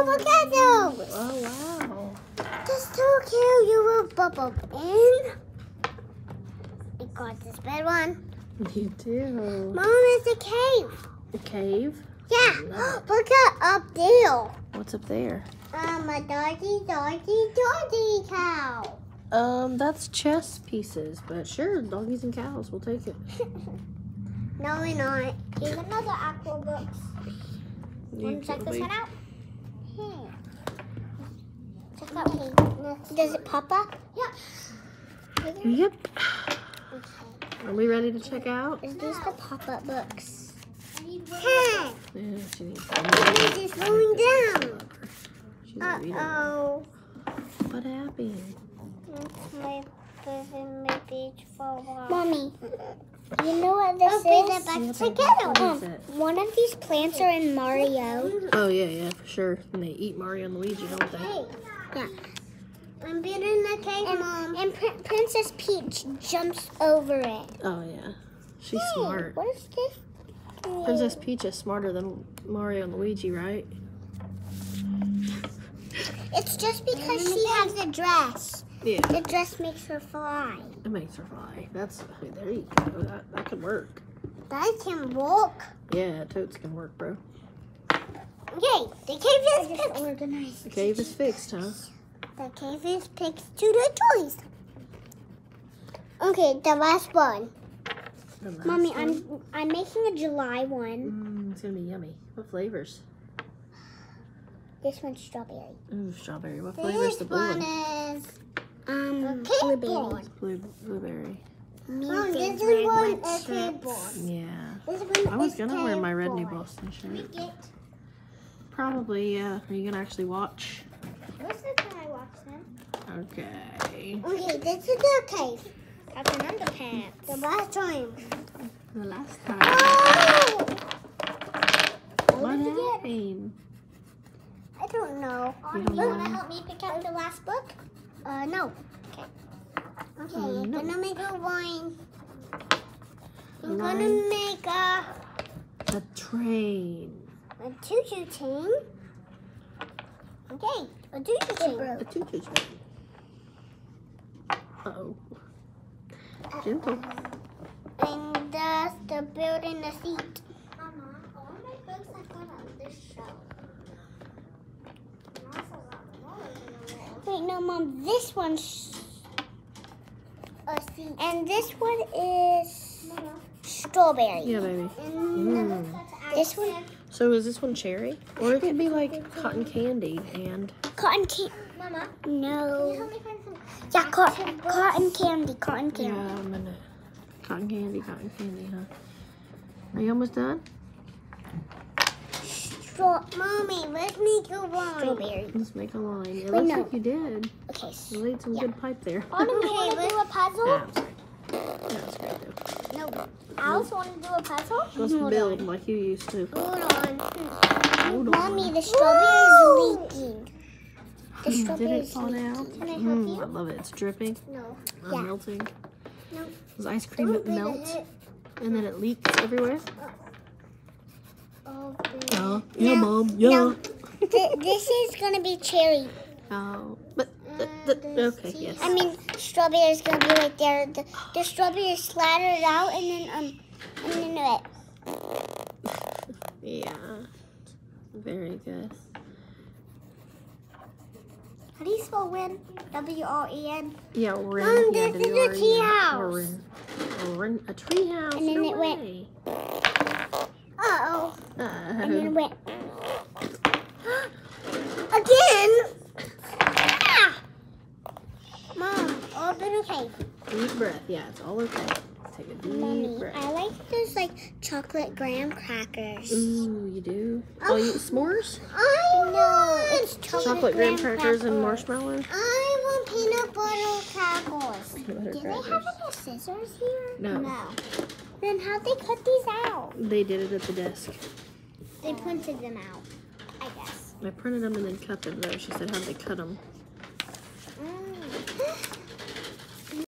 Oh, look at those. Oh wow. That's so cute. You will bubble in. We got this bed one. You do. Mom, it's a cave. A cave. Yeah. Look at up there. What's up there? Um, a doggy, doggy, doggy cow. Um, that's chess pieces, but sure, doggies and cows, we'll take it. No, we're not. Here's another aqua books. You Want to check this one out? Here. Check that one. Does it pop up? Yeah. Yep. Okay. Are we ready to check out? Is this the pop-up books? Hey, Yeah, she needs it is slowing down. She's a reader. Uh-oh. What happened? My my beach for a while. Mommy, you know what this is? back What together. is um, it? One of these plants are in Mario. Oh yeah, yeah, for sure. And they eat Mario and Luigi, don't they? Yeah. I'm building the cave, and, Mom. And Prin- Princess Peach jumps over it. Oh yeah. She's Hey, smart. What is this? Princess Peach is smarter than Mario and Luigi, right? It's just because she has a dress. Yeah. The dress makes her fly. It makes her fly. That's hey, there you go. That that could work. That can work. Yeah, totes can work, bro. Okay, the cave is fixed. Organized. The cave is fixed, huh? The is fixed to the toys. Okay, the last one. The last Mommy, one. I'm I'm making a July one. Mm, it's gonna be yummy. What flavors? This one's strawberry. Ooh, strawberry. What flavor's the blue one? is um blueberry. Blue, blueberry. Mom, this is one is. Yeah. This one I was gonna wear my red New. Boston We shirt. get. Probably, yeah. Are you gonna actually watch? What's the time I watch them? Okay. Okay, this is the cave. That's an underpants. The last time. The last time. Oh! What did you get? happened? I don't know. You don't You want to help me pick out the last book? Uh, no. Okay. Okay, Mm, I'm no. gonna make a line. I'm Line. gonna make a, A train. a choo-choo train. Okay, a choo-choo train. A choo-choo train. Uh-oh. Gentle. And that's the building the seat. Mama, all my books I got on this shelf. Wait, no, Mom. This one's a seat, and this one is strawberry. Yeah, baby. Mm. this one, So is this one cherry? Or it could be like cotton candy and cotton candy. Mama, no. Yeah, cotton, cotton candy, cotton yeah, candy. I'm gonna cotton candy, cotton candy, huh? Are you almost done? Straw. Mommy, let's make a line. Strawberry. Let's make a line. It Wait, looks no. like you did. Okay. You laid some Yeah. good pipe there. Autumn, okay, want to do a puzzle? Yeah, that's great. Yeah, that's great though. No. Alice want to do a puzzle? Let's Hold build on. like you used to. Hold on. Hold on. Mommy, the strawberry is leaking. The Did strawberry it is fall down? leaking. Can I help Mm, you? I love it. It's dripping, No. uh, Yeah. melting. No. Does ice cream it Don't melt and then it leaks everywhere? Oh, Oh, yeah, No, mom. Yeah. no. Th- this is gonna be cherry. Oh, but th- th- okay, yes. I mean, strawberry is gonna be right there. The, the strawberry is slattered out, and then um, and then it. Yeah. Very good. How do you spell win? W R E N. Yeah, we're in. Mom, yeah, this is a W-R-E-N. tea house. We're in a tree house. And then no it went- way. Uh oh. And then it Uh, went. Again. Ah! Mom, open okay. Deep breath. Yeah, it's all okay. Take a deep Mommy, breath. I like those like chocolate graham crackers. Ooh, you do? Oh, you eat s'mores? I know. It's chocolate, Chocolate graham crackers and marshmallow? I want peanut butter crackers. Peanut butter Do they have any scissors here? No. No. Then how'd they cut these out? They did it at the desk. They printed them out, I guess. I printed them and then cut them though. She said how'd they cut them?